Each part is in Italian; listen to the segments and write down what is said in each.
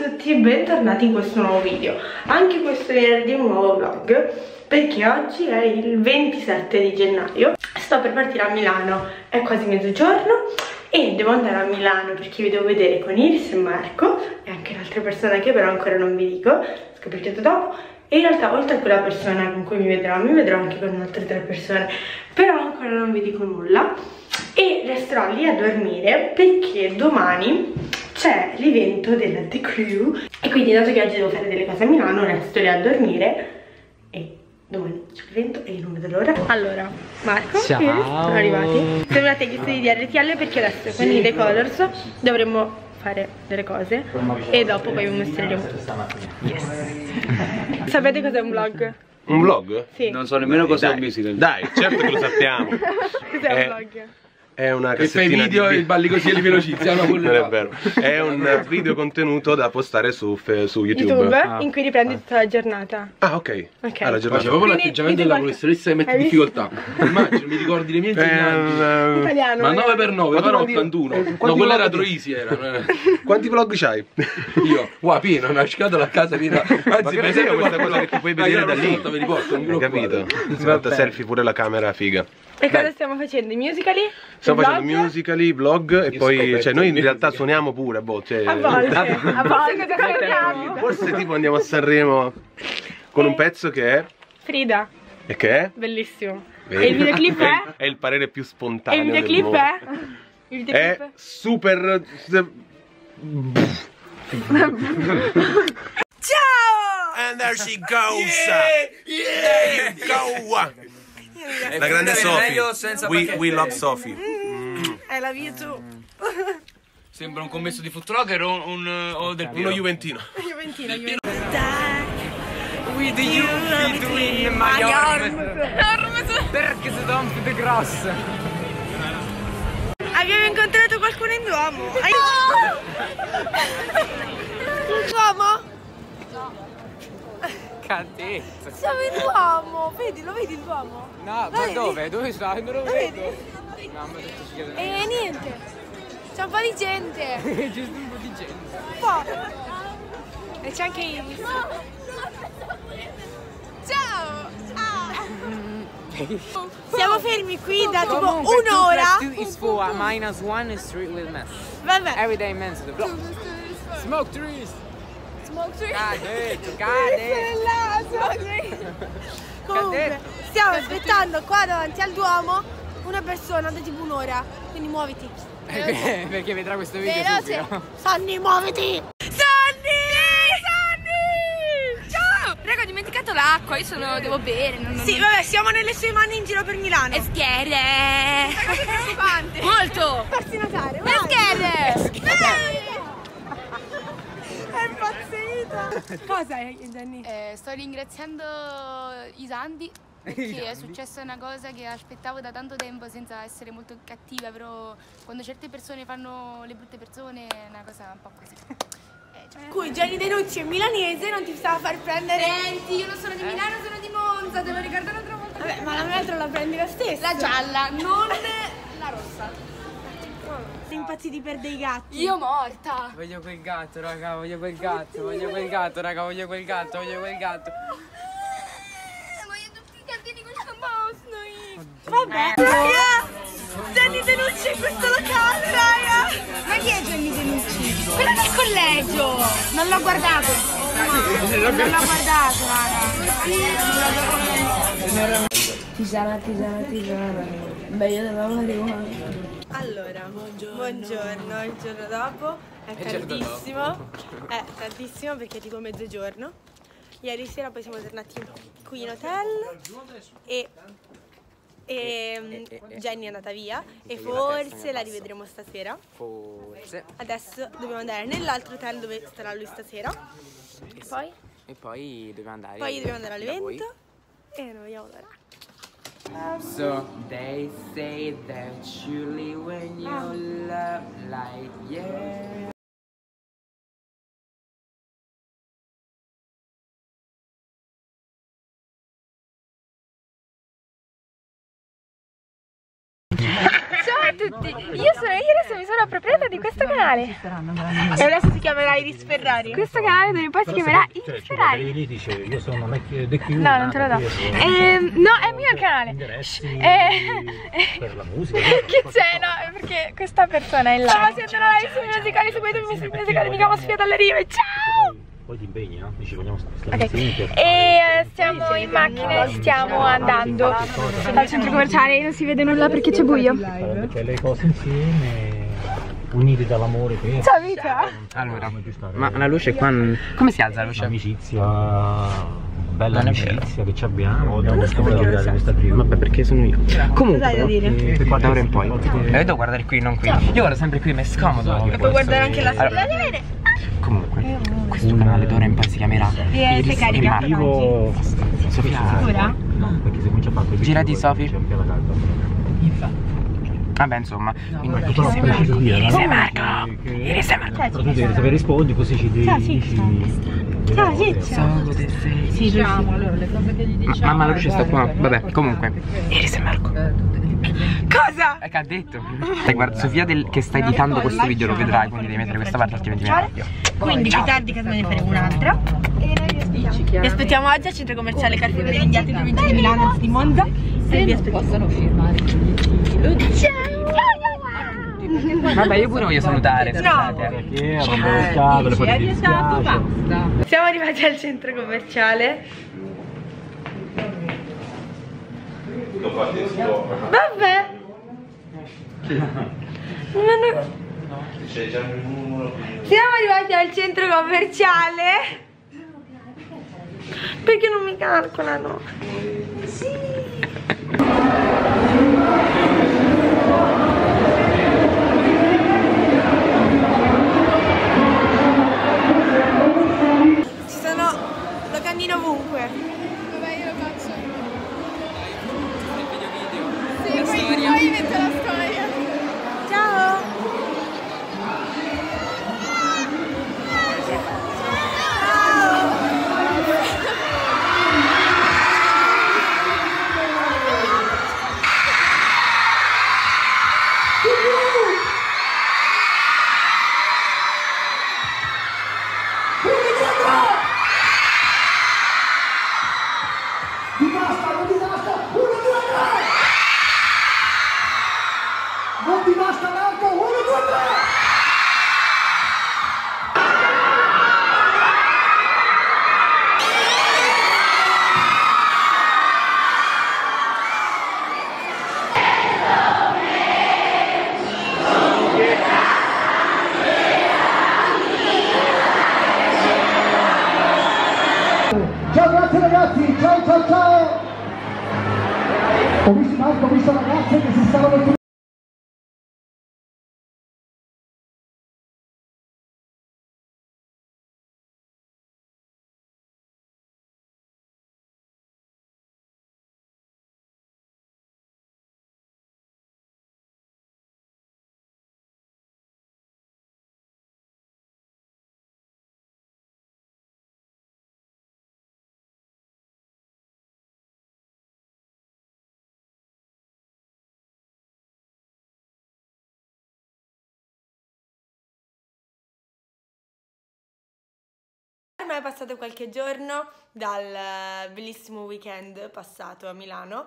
tutti e bentornati in questo nuovo video. Anche questo venerdì un nuovo vlog Perché oggi è il 27 di gennaio. Sto per partire a Milano, è quasi mezzogiorno E devo andare a Milano perché vi devo vedere con Iris e Marco E anche un'altra persona che però ancora non vi dico Scoprirete dopo. E in realtà oltre a quella persona con cui mi vedrò, mi vedrò anche con altre tre persone Però ancora non vi dico nulla. E resterò lì a dormire perché domani c'è l'evento della The Crew e quindi dato che oggi devo fare delle cose a Milano resto lì a dormire e domani c'è l'evento e io non vedo l'ora allora Marco Ciao. sono arrivati sembrate gli studi di RTL perché adesso con i The Colors dovremmo fare delle cose e dopo poi vi mostreremo yes. sapete cos'è un vlog? Un vlog? sì Non so nemmeno cos'è un musical. Dai, certo che lo sappiamo. cos'è un Eh, vlog? È una E fai cassettina video di e balli così e li velocizzi. Ah, Non è vero. È un video contenuto da postare su, su YouTube. YouTube Ah. in cui riprendi tutta la giornata Ah, ok. Ok. Ah, la giornata. c'è proprio l'atteggiamento della professoressa che mette in difficoltà. Immagino, mi ricordi le mie Eh, insegnanti. eh, italiano Ma 9 per 9, Ma tu però non dire- 81. eh, No, quella era Troisi era. Quanti vlog c'hai? Io, qua pieno, una scatola a casa piena. Anzi, per esempio questa quando- cosa che ti puoi vedere da lì. Hai preoccupate. capito? Si fatta selfie pure la camera figa. E cosa Dai. stiamo facendo? I musicali? Stiamo I facendo vlog? musicali, vlog e Io poi cioè noi in il realtà suoniamo pure a volte. cioè, A volte, a volte cosa suoniamo? Forse tipo andiamo a Sanremo con un pezzo che è Frida, e che è bellissimo. Vedi? E il videoclip è? È il parere più E spontaneo il del videoclip mondo. è? Il videoclip È è? super Ciao! And there she goes. There you go. La grande Sophie. We, we love Sophie. I love you too. Sembra un commesso di Footrogger o, un, o del Uno. Juventino. Juventino, Juventino. With you between my arms Perché si rompe di gross Abbiamo incontrato qualcuno in Duomo. Ai- Duomo? Cantezza Siamo in Duomo, vedi, lo vedi il Duomo? No, ma vedi? dove? Dove stai? Non lo Lo vedi? vedo No, ma detto si chiede E niente, c'è un po' di gente, C'è giusto un po' di gente un po'. E c'è anche Iris. Ciao! Siamo fermi qui da tipo Comunque, un'ora. 2 plus 2 is 4 minus 1 is 3 with math Vabbè. Everyday men's the block Smoke trees Smoke tree. Cadetto, cadetto Là, smoke tree. Comunque, stiamo aspettando qua davanti al Duomo una persona da tipo un'ora. Quindi muoviti. Perché perché vedrà questo video Veloce. subito Sanni, muoviti! Sanni! Sanni! Ciao! Raga, ho dimenticato l'acqua, io sono, devo bere, non, non Sì, vabbè, siamo nelle sue mani in giro per Milano. È schiere! È preoccupante! Molto! farsi notare, È vai! schiere! È impazzita! Cosa è, Jenny? Eh, sto ringraziando i Sandi perché è successa una cosa che aspettavo da tanto tempo senza essere molto cattiva, però quando certe persone fanno le brutte persone è una cosa un po' così. Eh, cioè- Cui Gianni Denuzzi è milanese non ti stava a far prendere... Senti, io non sono di Milano, sono di Monza, te lo ricordo un'altra volta. Vabbè, ma la metro la prendi lo stesso. La gialla, non la rossa. Impazziti per dei gatti. Io morta. Voglio quel gatto, raga, voglio quel gatto, voglio quel gatto, raga, voglio quel gatto, voglio quel gatto. Voglio tutti i gattini con scampano, Vabbè. Raga! Gianni Denuzzi in questo locale, raga! Ma chi è Gianni Denucci? Quello del collegio! Non l'ho guardato! Non l'ho guardato, raga! Tisana, tisana, tisana. Meglio della marijuana. Allora, buongiorno. il giorno dopo è Il giorno caldissimo. È caldissimo perché è tipo mezzogiorno. Ieri sera poi siamo tornati qui in hotel e, e Jenny è andata via e forse la rivedremo stasera. Forse. Adesso dobbiamo andare nell'altro hotel dove starà lui stasera. Poi, E poi dobbiamo andare. poi dobbiamo andare all'evento e non vediamo l'ora. So they say that truly when you ah. love like yeah. Ciao a tutti, io sono Iris e mi sono appropriata di questo canale. E adesso si chiamerà Iris Ferrari. Questo canale in poi si chiamerà Iris Ferrari. Io sono The Q. No, non te lo do. Ehm, no, è mio il canale. Shh, eh, Per la musica. Che c'è? No, perché questa persona è là. Stavo facendo la live musicali, seguitemi sui musicali, mi chiamo Sofia dalle Rive. Ciao! Poi ti impegni, no? Dici vogliamo stare Ok, insieme. e eh, stiamo in macchina e stiamo andando al centro commerciale, non si vede nulla perché c'è buio. Fare le cose insieme, uniti dall'amore per Ciao Vita! Allora, ma la luce qua... Come si alza la luce? Amicizia, bella amicizia che ci abbiamo, da questo voglio dare questa prima. Vabbè, perché sono io. Comunque, E da ora in poi. Eh, devo guardare qui, non qui. Io guardo sempre qui, mi è scomodo. Puoi guardare anche la Allora, strada. Comunque, questo canale d'ora in poi si chiamerà Iris e Marco. Sofia. no, perché se comincia a fare quei Girati, Sofi. c'è anche la calda. Vabbè, insomma. Preciso dire, no? Iris e Marco. Che- Iris e Marco. Tu devi sapere rispondi così ci devi dici Ciao So the face. Ma, mamma la luce sta qua. Vabbè, comunque. Iris e Marco. Cosa? Eh, che ha detto? Stai guarda, Sofia del- che sta editando questo video lo vedrai, quindi devi mettere questa parte altrimenti mi arrabbio. Quindi più tardi che me ne faremo un'altra. Vi aspettiamo oggi al centro commerciale Carrefour delle Indiate di Vinci di Milano, di Monza. E vi aspettiamo. Vabbè, io pure voglio salutare. No. Siamo arrivati al centro commerciale. Vabbè. Ma non- Siamo arrivati al centro commerciale. Perché non mi calcolano? Ci sono locandine ovunque. Ciao, grazie ragazzi, ciao ciao ciao! Ho visto ho visto ragazze che si stavano Ormai è passato qualche giorno dal eh, bellissimo weekend passato a Milano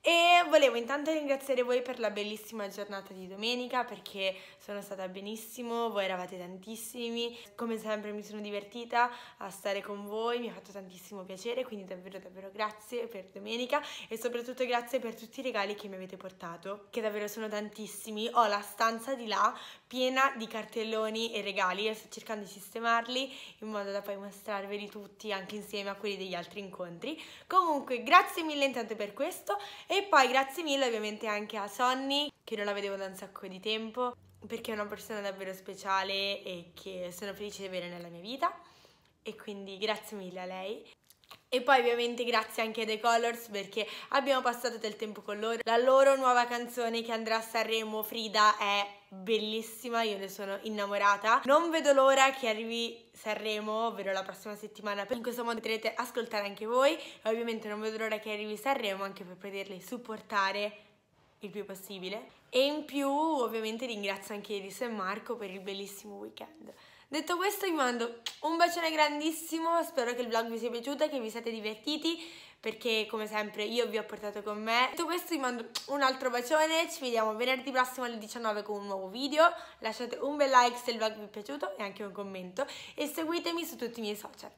e volevo intanto ringraziare voi per la bellissima giornata di domenica perché sono stata benissimo, voi eravate tantissimi, come sempre mi sono divertita a stare con voi, mi ha fatto tantissimo piacere, quindi davvero davvero grazie per domenica e soprattutto grazie per tutti i regali che mi avete portato, che davvero sono tantissimi. Ho la stanza di là piena di cartelloni e regali e sto cercando di sistemarli in modo da poi mostrarveli tutti anche insieme a quelli degli altri incontri. Comunque, grazie mille intanto per questo e poi grazie mille ovviamente anche a Sonny che non la vedevo da un sacco di tempo perché è una persona davvero speciale e che sono felice di avere nella mia vita e quindi grazie mille a lei. E poi ovviamente grazie anche ai The Colors perché abbiamo passato del tempo con loro. La loro nuova canzone che andrà a Sanremo, Frida, è bellissima, io ne sono innamorata. Non vedo l'ora che arrivi Sanremo, ovvero la prossima settimana. In questo modo potrete ascoltare anche voi. E ovviamente non vedo l'ora che arrivi Sanremo anche per poterli supportare il più possibile e in più ovviamente ringrazio anche Iris e Marco per il bellissimo weekend. Detto questo vi mando un bacione grandissimo, spero che il vlog vi sia piaciuto che vi siate divertiti perché come sempre io vi ho portato con me. Detto questo vi mando un altro bacione, ci vediamo venerdì prossimo alle 19 con un nuovo video, lasciate un bel like se il vlog vi è piaciuto e anche un commento e seguitemi su tutti i miei social.